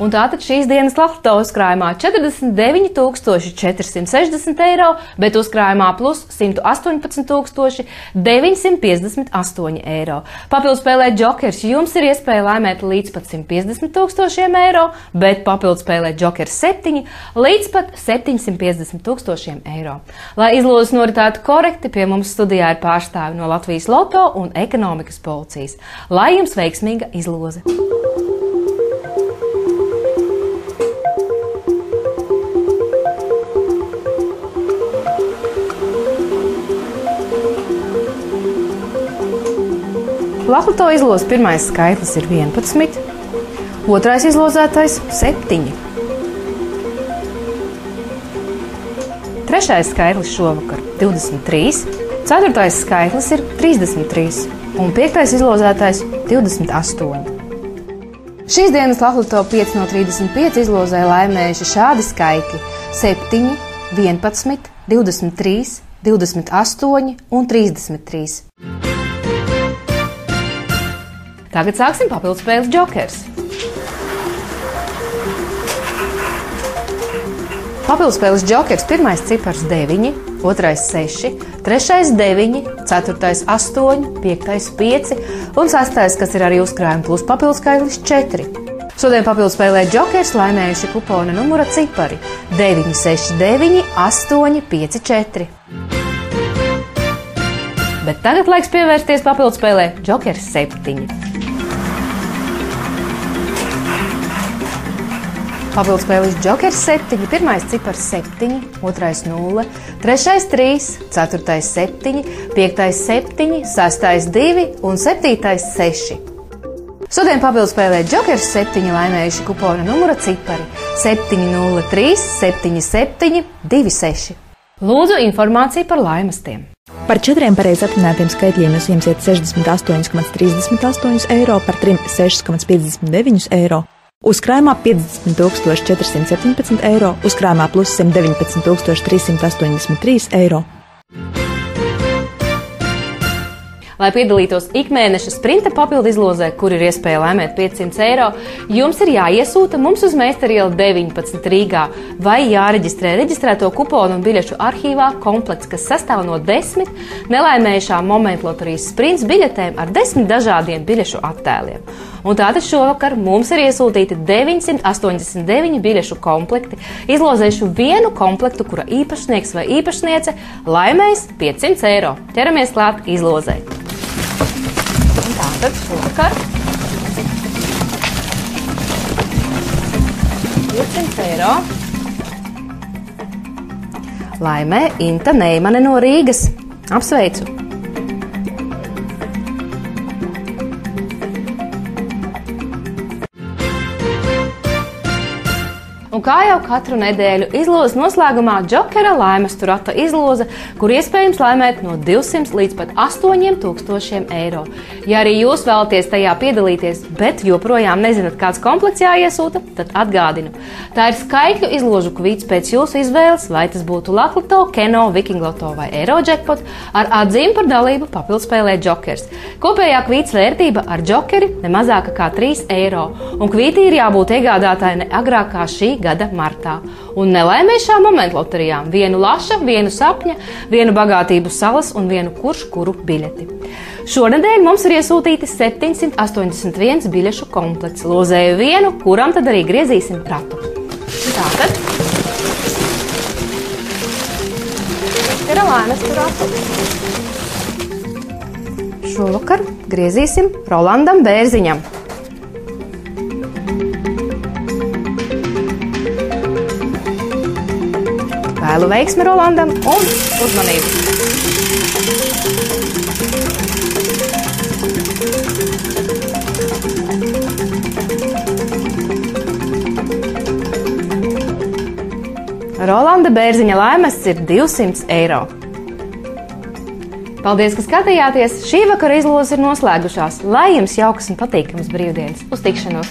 Un tātad šīs dienas Latvijas uzkrājumā 49 460 eiro, bet uzkrājumā plus 118 958 eiro. Papildus spēlē Jokers jums ir iespēja laimēt līdz pat 150 tūkstošiem eiro, bet papildus spēlē Jokers 7 līdz pat 750 tūkstošiem eiro. Lai izlozes noritētu korekti, pie mums studijā ir pārstāvi no Latvijas Loto un ekonomikas policijas. Lai jums veiksmīga izloze! Latvijas izlozes pirmais skaitlis ir 11, otrais izlozētais - 7. Trešais skaitlis šovakar - 23, ceturtais skaitlis ir 33 un piektais izlozētais - 28. Šīs dienas Latvijas 5 no 35 izlozē laimējuši šādi skaitļi - 7, 11, 23, 28 un 33. Tagad sāksim papildus spēles jokers. Papildus spēles jokers pirmais cipars 9, otrais 6, trešais 9, ceturtais 8, piektais 5 un sastais, kas ir arī uzkrājuma plus papildus skaitlis 4. Šodien papildus spēlē jokers laimējuši kupona numura cipari 969, 854. Bet tagad laiks pievērsties papildus spēlē Jokers 7. Papildus spēles Jokers 7, pirmais cipars 7, otrais 0, trešais 3, ceturtais 7, piektais 7, sastais 2 un septītais 6. Šodien papildus spēlē Jokers 7 laimējuši kupona numura cipari 703, 77, 26. Lūdzu informāciju par laimastiem. Par četriem pareizi atrunātiem skaitļiem jūs ņemsiet 68,38 eiro, par trim 6,59 eiro. Uzkrājumā 50 417 eiro, uzkrājumā plus 119 383 eiro. Lai piedalītos ikmēneša sprinta papildu izlozē, kur ir iespēja laimēt 500 eiro, jums ir jāiesūta mums uz Meistarīla 19 Rīgā vai jāreģistrē reģistrēto kuponu un biļešu arhīvā komplekts, kas sastāv no desmit nelaimējušām momentu loterijas sprints biļetēm ar desmit dažādiem biļešu attēliem. Un tātad šovakar mums ir iesūtīti 989 biļešu komplekti. Izlozēšu vienu komplektu, kura īpašnieks vai īpašniece laimēs 500 eiro. Ķeramies klāt izlozē! Tātad šovakar 500 eiro. Laimē Inta Neimane no Rīgas. Apsveicu! Un kā jau katru nedēļu izlozes noslēgumā Džokera laimes turata izloze, kur iespējams laimēt no 200 līdz pat 8000 eiro. Ja arī jūs vēlaties tajā piedalīties, bet joprojām nezināt, kāds komplekts jāiesūta, tad atgādinu. Tā ir skaitļu izložu kvīts pēc jūsu izvēles, vai tas būtu Laklato, Keno, Vikingloto vai Eirojackpot ar atzīmi par dalību papildspēlē Jokers. Kopējā kvīts vērtība ar Jokeri ne mazāka kā 3 eiro, un kvītī ir jābūt iegādātāji ne agrāk kā šī gada gada martā. Un nelaimēšā momentu loterijām vienu laša, vienu sapņa, vienu bagātību salas un vienu kurš kuru biļeti. Šonadēļ mums ir iesūtīti 781 biļešu komplekts. Lozēju vienu, kuram tad arī griezīsim ratu. Tātad. Ir laimes ratu. Šovakar griezīsim Rolandam Bērziņam. Vēlu veiksmi Rolandam un uzmanību! Rolanda Bērziņa laimes ir 200 eiro. Paldies, ka skatījāties! Šī vakara izlozes ir noslēgušās. Lai jums jaukas un patīkamas brīvdienas! Uz tikšanos!